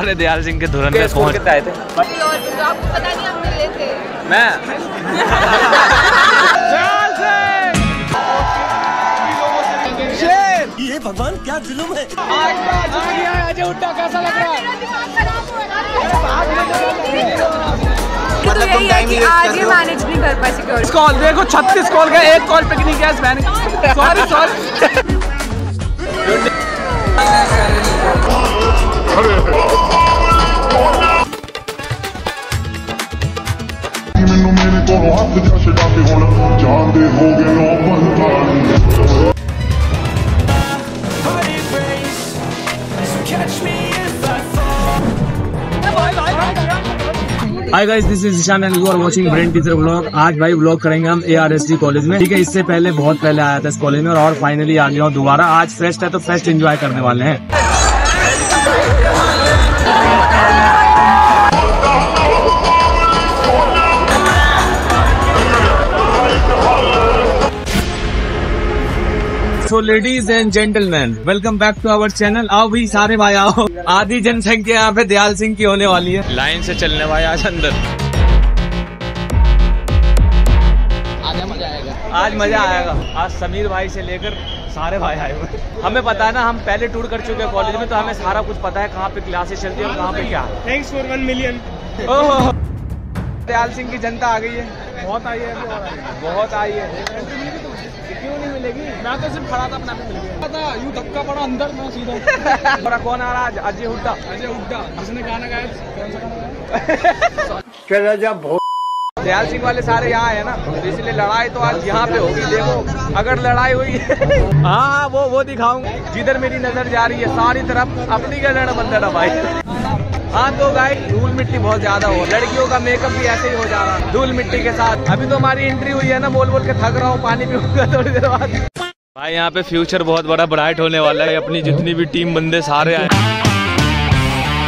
सारे दयाल सिंह के धुरन पे पहुँच आए थे आपको पता नहीं हम मिले थे मैं ये भगवान क्या जुलूम है? आज आज उठा कैसा लग रहा है मतलब तुम तो टाइम ही आज ये मैनेज नहीं कर पाए सिक्योरिटी कॉल देखो 36 कॉल का एक कॉल पिक नहीं किया मैंने सॉरी सॉरी ਕੋਲੋਂ ਹੱਥ ਜਾ ਛਡਾ ਕੇ ਹੁਣ ਜਾਂਦੇ ਹੋ ਗਏ ਨੋ ਪੰਤਾਲੀ hi guys this is Ishan and you are watching brain teacher blog आज भाई ब्लॉग करेंगे हम एआरएसडी कॉलेज में ठीक है इससे पहले बहुत पहले आया था इस कॉलेज में और फाइनली आ गया हूँ दोबारा आज फेस्ट है तो फेस्ट एंजॉय करने वाले हैं So ladies and gentleman welcome back to our channel. आओ भी सारे भाई आओ। आधी जनसंख्या यहाँ पे दयाल सिंह की होने वाली है। लाइन से चलने भाई आज अंदर। आज मज़ा आएगा। आज समीर भाई से लेकर सारे भाई आए हुए हमें पता है ना हम पहले टूर कर चुके हैं कॉलेज में तो हमें सारा कुछ पता है कहाँ पे क्लासेस चलती है और कहाँ पे क्या। Thanks for one million oh. Dayal Singh की जनता आ गई है बहुत आई है। बहुत आई है। क्यों नहीं मिलेगी? मैं तो सिर्फ़ खड़ा था अपना मिल गया। पता यूँ धक्का पड़ा अंदर मैं सीधा। हमारा कौन आ रहा आज? अजय हुड्डा। अजय उड्डा जिसने गाना गाया कौन सा गाना गाया दयाल सिंह वाले सारे यहाँ है ना तो इसलिए लड़ाई तो आज यहाँ पे होगी देखो अगर लड़ाई हुई। हाँ हाँ वो वो दिखाऊँगा जिधर मेरी नज़र जा रही है सारी तरफ़ अपनी गलड़ बंदर है भाई। हाँ तो गाय धूल मिट्टी बहुत ज़्यादा हो। लड़कियों का मेकअप भी ऐसे ही हो जा रहा है धूल मिट्टी के साथ। अभी तो हमारी एंट्री हुई है ना बोल बोल के थक रहा हूँ पानी पीऊँगा थोड़ी देर बाद। भाई यहाँ पे फ्यूचर बहुत बड़ा ब्राइट होने वाला है। अपनी जितनी भी टीम बंदे सारे आए।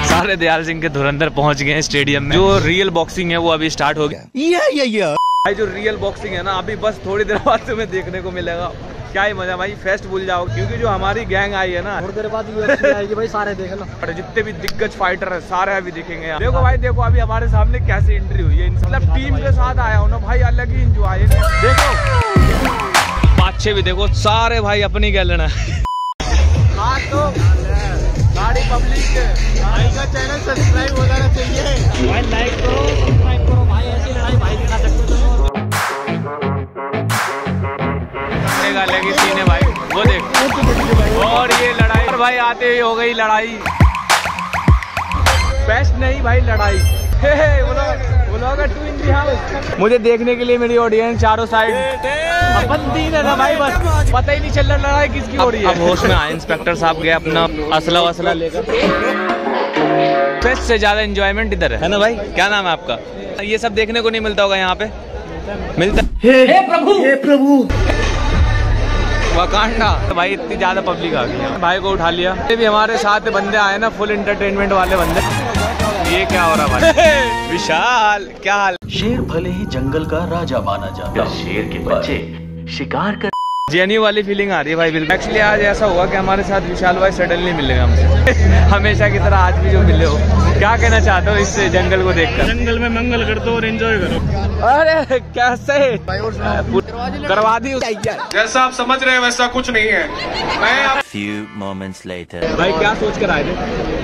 सारे दयाल सिंह के धुरंधर पहुँच गए हैं स्टेडियम में। जो रियल बॉक्सिंग है वो अभी स्टार्ट हो गया। ये ये ये भाई जो रियल बॉक्सिंग है ना अभी बस थोड़ी देर बाद तुम्हें देखने को मिलेगा। क्या ही मज़ा भाई फेस्ट भूल जाओ क्योंकि जो हमारी गैंग आई है ना। थोड़ी देर बाद आएगी भाई सारे देख लो। जितने भी दिग्गज फाइटर है सारे अभी दिखेंगे यहाँ। देखो भाई देखो अभी हमारे सामने कैसी एंट्री हुई है मतलब टीम के साथ आया हूँ ना भाई अलग ही इंजॉय देखो। पाछे भी देखो सारे भाई अपनी गैलन है। हाँ तो गाड़ी पब्लिक का चैनल सब्सक्राइब हो जाना चाहिए लाइक करो अपने का लगी सीने भाई वो देख। और ये लड़ाई और भाई आते ही हो गई लड़ाई। बेस्ट नहीं भाई लड़ाई। हे हे, वो लोग- वो लोग टू इन हाउस मुझे देखने के लिए मेरी ऑडियंस चारों साइड अपन तीन है ना भाई बस पता ही नहीं चल रहा लड़ाई किसकी हो रही अब है होश में आए इंस्पेक्टर साहब गए अपना असला वसला लेकर। फेस्ट से ज़्यादा एंजॉयमेंट इधर है। है ना भाई? क्या नाम है आपका? ये सब देखने को नहीं मिलता होगा यहाँ पे? मिलता हे प्रभु! हे प्रभु! वकांडा। भाई इतनी ज़्यादा पब्लिक आ गई है भाई को उठा लिया। ये भी हमारे साथ बंदे आए ना फुल इंटरटेनमेंट वाले बंदे। ये क्या हो रहा भाई? विशाल क्या हाल? शेर भले ही जंगल का राजा माना जाता शेर के बच्चे शिकार कर जेन्यू वाली फीलिंग आ रही है भाई बिल्कुल। एक्चुअली आज ऐसा हुआ कि हमारे साथ विशाल भाई सडनली मिले हमसे। हमेशा की तरह आज भी जो मिले हो। क्या कहना चाहते हो इस जंगल को देखकर? जंगल में मंगल कर दो और एंजॉय करो। अरे कैसे? करवा दी जैसा आप समझ रहे हैं वैसा कुछ नहीं है। मैं आप few moments later. भाई क्या सोच कर आए थे?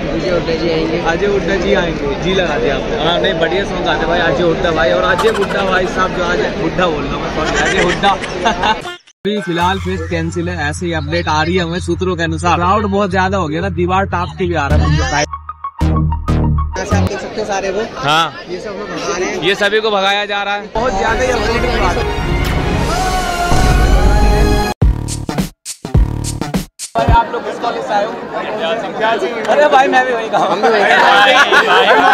अजय हुड्डा जी आएँगे। अजय हुड्डा जी आएँगे। जी लगा दिया आपने। हाँ नहीं बढ़िया सॉन्ग आते भाई अजय हुड्डा भाई और अजय हुड्डा भाई साहब जो आज हुड्डा बोल रहा हूँ अजय हुड्डा अभी फ़िलहाल फिर कैंसिल है ऐसे ही अपडेट आ रही है हमें सूत्रों के अनुसार। क्राउड बहुत ज़्यादा हो गया ना दीवार टाप के भी आ रहा है आप देख सकते हो। सारे वो हाँ ये सब भगा रहे हैं ये सभी को भगाया जा रहा है। बहुत ज़्यादा ही अपडेट की बात है। भाई आप लोग किस कॉलेज से आए हो? अरे भाई मैं भी वही कहा हम भी वही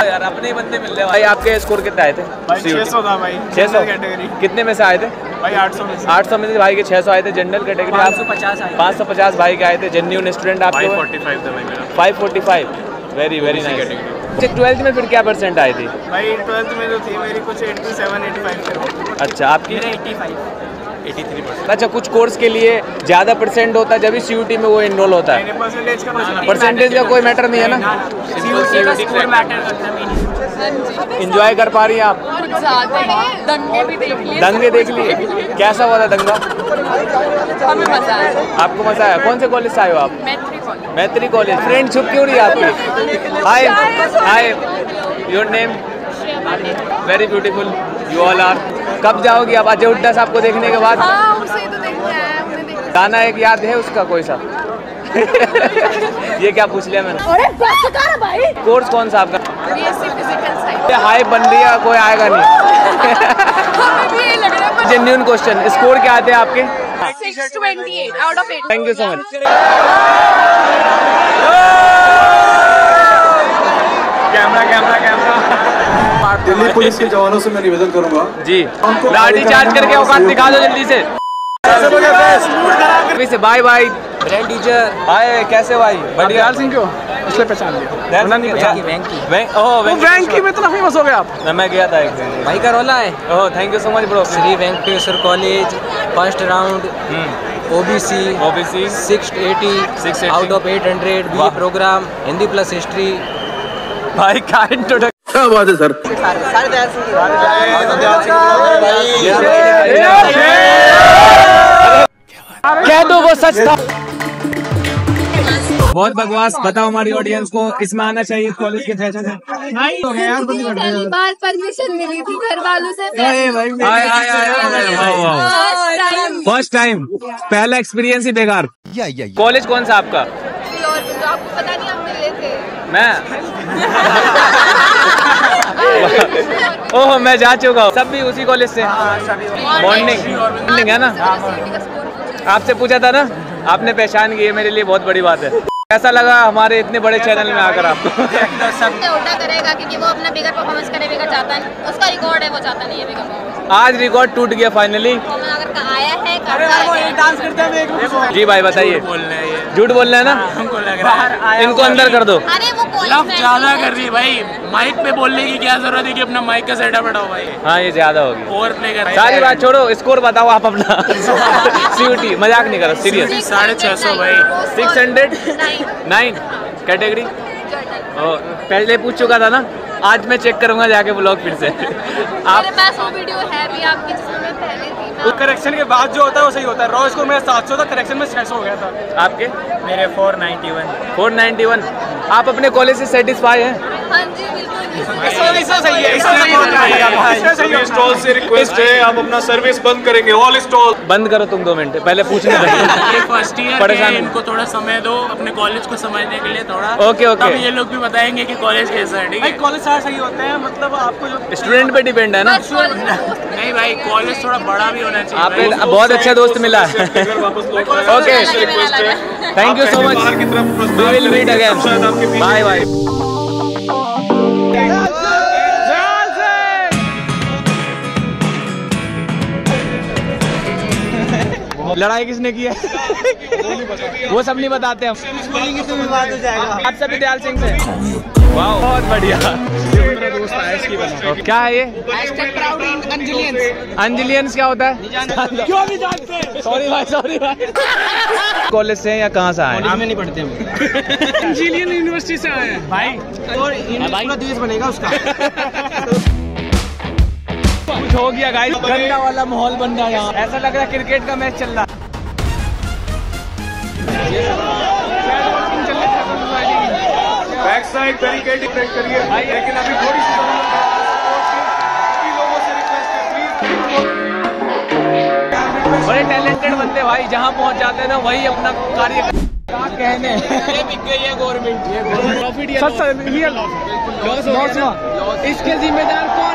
यार अपने ही बंदे मिल रहे हैं भाई। आपके स्कोर कितने आए थे? छह सौ था भाई। छह सौ? कैटेगरी कितने में से आए थे? भाई आठ सौ में से। सौ में से भाई के छह सौ आए थे जनरल कैटेगरी आप आए। पाँच सौ पचास भाई के आए थे जेन्यून स्टूडेंट आपके फाइव था भाई मेरा। Five forty five very very nice अच्छा ट्वेल्थ में फिर क्या परसेंट आई थी? भाई ट्वेल्थ में जो थी मेरी कुछ एट्टी सेवन एटी फाइव अच्छा आपकी एट्टी फाइव अच्छा कुछ कोर्स के लिए ज़्यादा परसेंट होता है जब भी सीयूटी में वो इनरोल होता? है परसेंटेज का कोई मैटर नहीं है ना? इंजॉय कर पा रही हैं आप? दंगे भी देख लिए। दंगे देख लिए? कैसा हुआ था दंगा? हमें मज़ा आया। आपको मज़ा आया? कौन से कॉलेज से आए हो आप? मैत्री कॉलेज फ्रेंड छुप क्यों रही है आपकी? Hi hi your name very beautiful you all are कब जाओगी आप? अजय हुड्डा साहब को देखने के बाद? हाँ ही तो गाना एक याद है उसका कोई सा? ये क्या पूछ लिया मैंने? अरे बस कर भाई। कोर्स कौन सा आपका? बीएससी फ़िज़िकल साइंस ये हाई बन रही है कोई आएगा नहीं। है जेन्यून क्वेश्चन स्कोर क्या आते हैं आपके? Six twenty eight out of eight thank you so much camera camera camera Delhi police के जवानों से मैं निवेदन करूँगा। जी। लाठी चार्ज करके औकात दिखा दो जल्दी से। जल्दी से bye bye brand teacher hi कैसे भाई? बढ़िया। सिंह क्यों? इसलिए पहचान लिया दैट्स वेंकी वेंकी। ओह वेंकी में इतना फ़ेमस हो गए आप। मैं गया था एक दिन। भाई का रोला है। ओह thank you so much bro Shri Venkateswara college first round OBC OBC 680 out of eight hundred B program Hindi plus history भाई का इंट्रोडक्शन क्या बात है सर? कह दो वो सच था? बहुत बकवास बताओ हमारी ऑडियंस को इसमें आना चाहिए कॉलेज के फ़ैशन है बार परमिशन मिली थी घर वालों से फ़र्स्ट टाइम पहला एक्सपीरियंस ही बेकार। कॉलेज कौन सा आपका? तो आपको पता नहीं हम मिले थे। मैं? ओह मैं जा चुका हूँ। सब भी उसी कॉलेज से? मॉर्निंग मॉर्निंग है ना? आपसे पूछा था ना? आपने पहचान की है मेरे लिए बहुत बड़ी बात है। कैसा लगा हमारे इतने बड़े चैनल में आकर आपको? उल्टा करेगा क्योंकि वो अपना बिगर परफॉर्मेंस करे बिगर चाहता है उसका रिकॉर्ड है वो चाहता नहीं है बिगर आज रिकॉर्ड टूट गया फाइनली आया है है। जी भाई बताइए। झूठ बोलना है ना? इनको अंदर कर दो। अरे वो ज़्यादा कर रही भाई। माइक पे बोलने की क्या ज़रूरत है कि अपना माइक का सेटअप हटाओ भाई? हाँ ये ज़्यादा होगी। ओवर प्ले कर। सारी बात छोड़ो स्कोर बताओ आप अपना। सीयूटी मज़ाक नहीं करो सीरियस साढ़े छह सौ भाई। सिक्स हंड्रेड नाइन कैटेगरी पहले पूछ चुका था ना आज मैं चेक करूँगा जाके ब्लॉग फिर से। आप मेरे पास वो वीडियो है भी आपकी जिसमें मैं पहले थी मैं करेक्शन के बाद जो होता है वो सही होता है। रॉ स्कोर मेरा सात सौ था करेक्शन में छह सौ हो गया था। आपके? मेरे 491 491 आप अपने कॉलेज से सेटिस्फाई हैं? हाँ जी बिल्कुल इससे सही है इससे सही है स्टॉल से रिक्वेस्ट है आप अपना सर्विस बंद करेंगे ऑल स्टॉल बंद करो तुम दो मिनट पहले पूछने ये फ़र्स्ट ईयर है इनको थोड़ा समय दो अपने कॉलेज को समझने के लिए थोड़ा। Okay, okay. ये लोग भी बताएँगे कि कॉलेज कैसा है ठीक है? कॉलेज सारे सही होते हैं मतलब आपको जो स्टूडेंट पे डिपेंड है ना? नहीं भाई कॉलेज थोड़ा बड़ा भी होना चाहिए। आपने बहुत अच्छा दोस्त मिला। Okay thank you so much की तरफ़ वी विल मीट अगेन शायद आपके पीछे बाय बाय लड़ाई किसने की है? वो सब नहीं बताते हम। आप सभी दयाल सिंह से? वाह बहुत बढ़िया। क्या है ये? अंजलियंस क्या होता है? क्यों नहीं जानते? सॉरी भाई सॉरी भाई। कॉलेज से हैं या कहाँ से आए हैं? में नहीं पढ़ते हम। इंजीनियर यूनिवर्सिटी से आए हैं। भाई। पूरा देश बनेगा उसका। कुछ हो गया गाइस गंदा वाला माहौल बन रहा है यहाँ। ऐसा लग रहा है क्रिकेट का मैच चल रहा है। बैक साइड बैरिकेड डिफेंड करिए। लेकिन अभी थोड़ी सी बड़े टैलेंटेड बंदे भाई जहाँ पहुँच जाते हैं ना वही अपना कार्य क्या कहने ये लॉस हुआ इसके जिम्मेदार कौन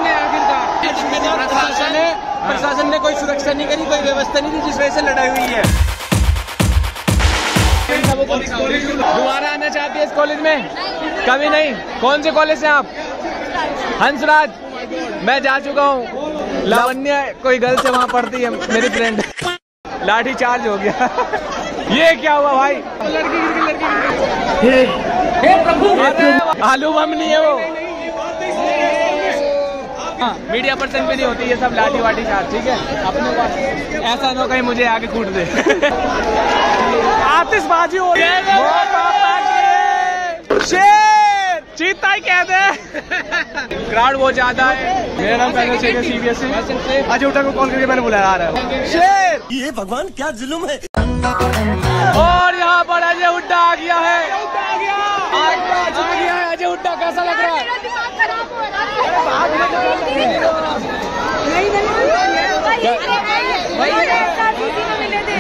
प्रशासन है। प्रशासन ने कोई सुरक्षा नहीं करी कोई व्यवस्था नहीं दी जिस वजह से लड़ाई हुई है। दोबारा आना चाहती है इस कॉलेज में? कभी नहीं? कौन से कॉलेज से आप? हंसराज। मैं जा चुका हूँ। लावण्य कोई गर्ल से वहाँ पढ़ती है मेरी फ्रेंड लाठी चार्ज हो गया। ये क्या हुआ भाई? लड़की लड़की आलू बम नहीं है वो। हाँ, मीडिया पर्सन भी नहीं होती ये सब लाठी वाठी चार ठीक है? अपने को ऐसा ना कहीं मुझे आगे कूट दे। आतिशबाजी हो रही है। शेर चीता ही कहते हैं। क्राउड बहुत ज़्यादा है। मेरा नाम पहले शेर सीबीएसई अजय उठा को कॉल करके मैंने बुलाया रहा है। शेर! ये भगवान क्या जुल्म है? और यहाँ पर अजय हुड्डा आ गया है। आ गया। हुड्डा कैसा लग रहा है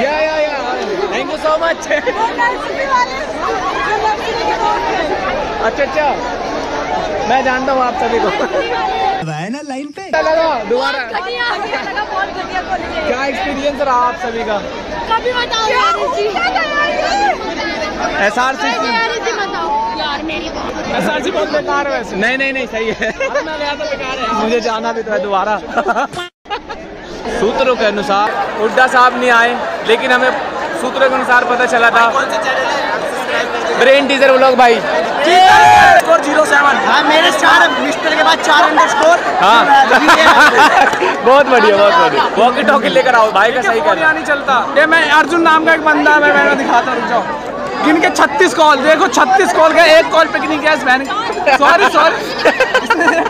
या या या थैंक यू सो मच अच्छा अच्छा मैं जानता हूँ आप सभी को ना लाइन पे लगा दोबारा क्या एक्सपीरियंस रहा आप सभी का कभी बताओ एस आर सी यार मेरी एस आर बहुत बेकार है वैसे। नहीं नहीं नहीं सही है। मुझे जाना भी तो है दोबारा। सूत्रों के अनुसार हुड्डा साहब नहीं आए लेकिन हमें सूत्रों के अनुसार पता चला था। ब्रेन टीजर व्लॉग भाई। स्कोर ज़ीरो सेवन हाँ मेरे चार मिस्टर के बाद चार अंडर स्कोर हाँ। बहुत बढ़िया बहुत बढ़िया। वॉकी टॉकी लेकर आओ भाई का सही कर नहीं चलता। ये मैं अर्जुन नाम का एक बंदा है मैं मैंने दिखाता रुक जाओ। गिन के 36 कॉल, देखो 36 कॉल का एक कॉल पिक नहीं किया इस मैंने सॉरी सॉरी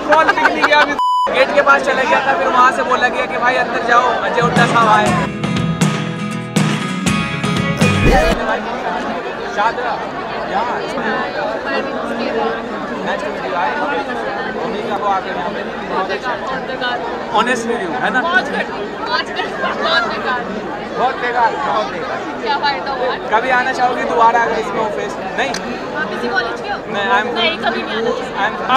कॉल पिक नहीं किया गेट के पास चला गया था, फिर वहाँ से बोला गया कि भाई अंदर जाओ, अजय उड्डा साहब आए। शादरा, यहाँ। Nice to meet you. I- mummy का वो आ गए यहाँ पे। Honest with you, है ना? बहुत बेकार बहुत बेकार कभी आना चाहोगे दोबारा अगर इसमें ऑफ़िस नहीं।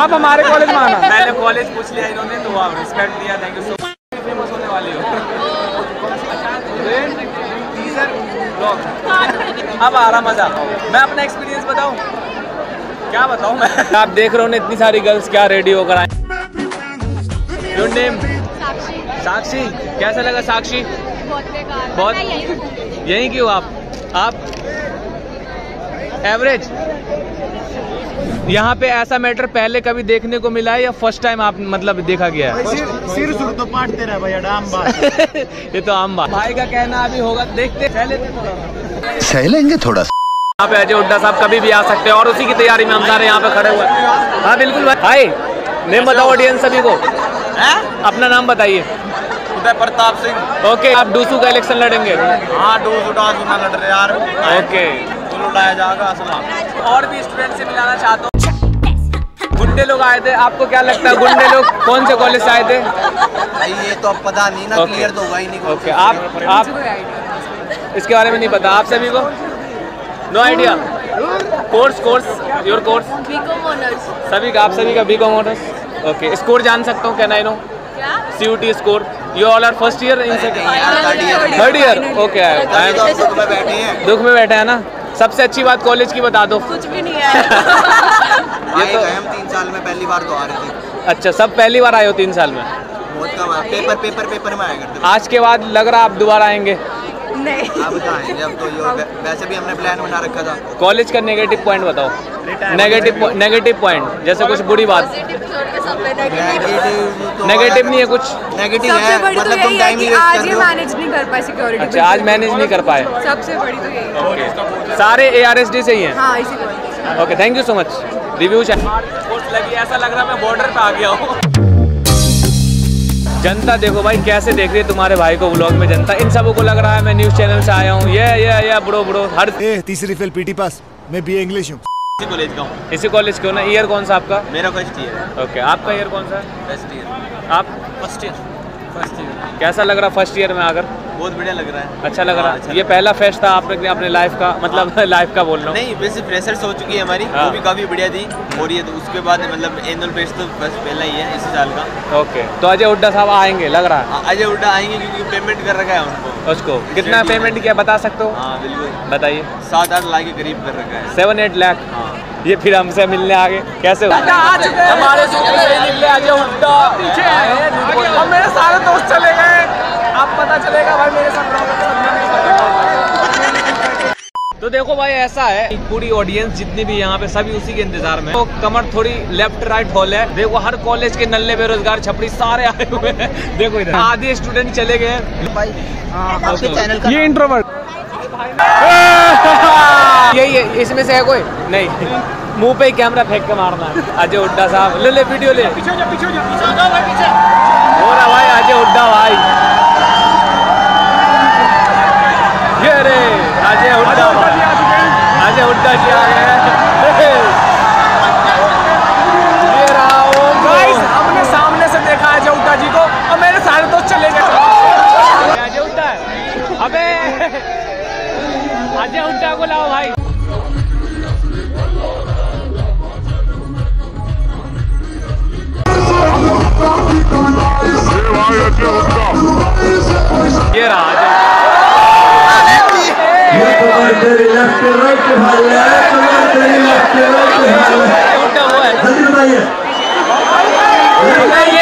आप हो? हमारे कॉलेज में आना। मैंने कॉलेज पूछ लिया इन्होंने तो आप रिस्पेक्ट दिया thank you so much famous होने वाली हो। टीजर ब्लॉग अब आ रहा मज़ा। मैं अपना एक्सपीरियंस बताऊँ? क्या बताऊँ मैं? आप देख रहे हो ना इतनी सारी गर्ल्स क्या रेडी होकर आए योर नेम साक्षी। साक्षी। कैसा लगा साक्षी? बहुत बेकार। बहुत- मैं यही क्यों आप? आप? एवरेज यहाँ पे ऐसा मैटर पहले कभी देखने को मिला है या फ़र्स्ट टाइम आप मतलब देखा गया है? सिर सुर तो पाटते रहे भैया डाम बात। ये तो आम बात। भाई का कहना अभी होगा देखते पहले तो थोड़ा। सह लेंगे थोड़ा यहाँ पे अजय हुड्डा साहब कभी भी आ सकते हैं और उसी की तैयारी में हम सारे यहाँ पे खड़े हुए हैं। हाँ बिल्कुल भाई। नेम बताओ ऑडियंस सभी को। अपना नाम बताइए। उदय प्रताप सिंह। ओके आप डूसू का इलेक्शन लड़ेंगे। हाँ डूस उठा सुना लड़ रहे यार। ओके। लड़ाया जाएगा असला। और भी स्टूडेंट से मिलाना चाहता हूँ। गुंडे लोग आए थे आपको क्या लगता है गुंडे लोग कौन से कॉलेज से आए थे? भाई ये तो अब पता नहीं ना क्लियर तो होगा ही नहीं ओके आप आप इसके बारे में नहीं पता आप सभी को? No idea course course your course BCom honours सभी का आप सभी का B com honours okay score जान सकता हूँ can I know C U T score you all are first year in second third year okay तो हैं। दुख में बैठे हैं ना? सबसे अच्छी बात कॉलेज की बता दो। कुछ भी नहीं है। आए गए हम तीन साल में पहली बार तो आ रहे थे। अच्छा सब पहली बार आए हो तीन साल में? बहुत कम पेपर पेपर पेपर में आया करते आज के बाद लग रहा आप दोबारा आएँगे। नहीं। अब तो आएँगे तो ये वैसे भी हमने प्लान बना रखा था। कॉलेज का नेगेटिव पॉइंट बताओ। नेगेटिव नेगेटिव पॉइंट जैसे कुछ बुरी बात। नेगेटिव तो नहीं है कुछ। नेगेटिव है सबसे बड़ी तो मतलब तुम टाइम ही कि आज ये मैनेज नहीं कर पाए सिक्योरिटी अच्छा आज मैनेज नहीं कर पाए। सबसे बड़ी तो यही है। सारे ए आर एस डी से ही हैं। हाँ इसी okay thank you so much review लगी ऐसा लग रहा है मैं बॉर्डर पे आ गया हूँ। जनता देखो भाई कैसे देख रही है तुम्हारे भाई को ब्लॉग में जनता? इन सबों को लग रहा है मैं न्यूज़ चैनल से आया हूँ। ये ये ये ब्रो ब्रो हर ए तीसरी फेल पीटी पास मैं बी इंग्लिश हूँ। इसी कॉलेज का हूँ। इसी कॉलेज के हो ना? ईयर कौन सा आपका? मेरा फ़र्स्ट ईयर है। ओके आपका ईयर कौन सा? है फ़र्स्ट ईयर आप फ़र्स्ट ईयर फ़र्स्ट कैसा लग रहा फ़र्स्ट ईयर में आकर बहुत बढ़िया लग रहा है। अच्छा लग हाँ, रहा अच्छा है ये पहला फेस्ट था आपने अपने लाइफ का मतलब लाइफ का बोल रहा हूँ। नहीं वैसे फ्रेशर्स हो चुकी है हमारी हाँ। वो भी काफ़ी बढ़िया थी। और ये तो उसके बाद मतलब एनुअल फेस्ट तो बस पहला ही है इसी साल का। ओके तो अजय हुड्डा साहब आएँगे लग रहा है? हाँ, अजय उल्टा आएँगे क्योंकि पेमेंट कर रखा है उनको। उसको कितना पेमेंट किया बता सकते हो? हाँ बिल्कुल। बताइए। सात आठ लाख के करीब कर रखा है। सेवन एट लाख हाँ। ये फिर हमसे मिलने आगे। कैसे हो। हमारे मेरे सारे दोस्त चले गए। अब पता चलेगा भाई मेरे साथ तो देखो भाई ऐसा है पूरी ऑडियंस जितनी भी यहाँ पे सभी उसी के इंतज़ार में तो कमर थोड़ी लेफ़्ट राइट हॉल है। देखो हर कॉलेज के नल्ले बेरोजगार छपड़ी सारे आए हुए हैं। देखो इधर। आधे स्टूडेंट चले गए हैं। भाई चैनल का ये इंट्रोवर्ट यही है इसमें से है कोई? नहीं मुँह पे कैमरा फेंक के मारना है। अजय हुड्डा साहब ले ले वीडियो ले। पीछे जा पीछे जा पीछे जा भाई पीछे। हो रहा भाई अजय हुड्डा भाई। ये रे अजय हुड्डा अजय हुड्डा जी आ गए हैं ये रहा वो गाइस हमने सामने से देखा है जऊटा जी को और मेरे सारे दोस्त चले गए अजय हुड्डा है अबे अजय हुड्डा को लाओ भाई। ये रहा ये भी कौन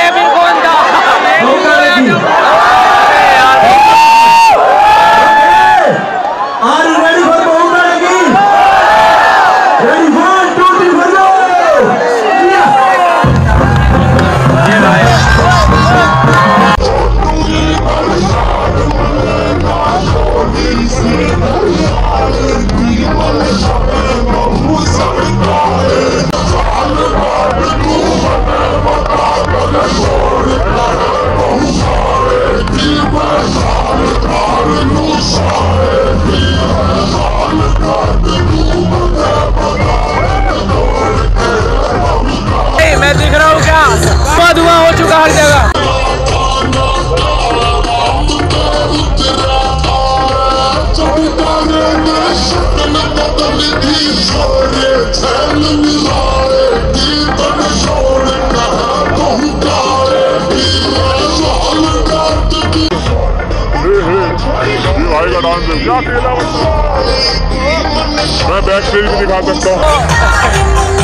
मैं बैक स्टेज भी दिखा सकता हूँ।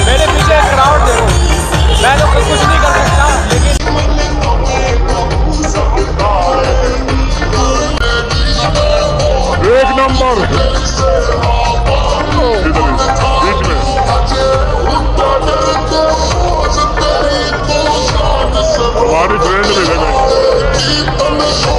मेरे पीछे क्राउड देखो। मैं तो कुछ नहीं कर सकता लेकिन एक नंबर। बीच में। हमारी फ्रेंड मिलेगा बढ़िया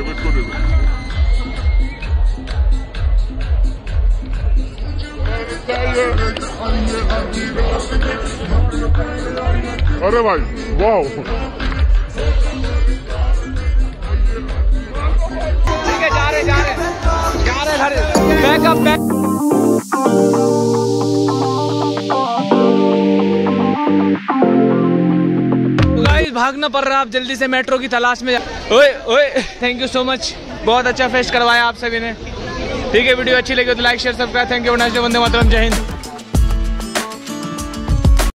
उसकी हरकत यहाँ देखो इसको देखो अरे भाई वाह ठीक है, जा रहे जा रहे। जा रहे घर बैकअप बैक भागना पड़ रहा है, आप जल्दी से मेट्रो की तलाश में ओए ओए। थैंक यू सो मच बहुत अच्छा फेस्ट करवाया आप सभी ने। ठीक है, वीडियो अच्छी लगी तो like share subscribe thank you Vande Mataram. जय हिंद।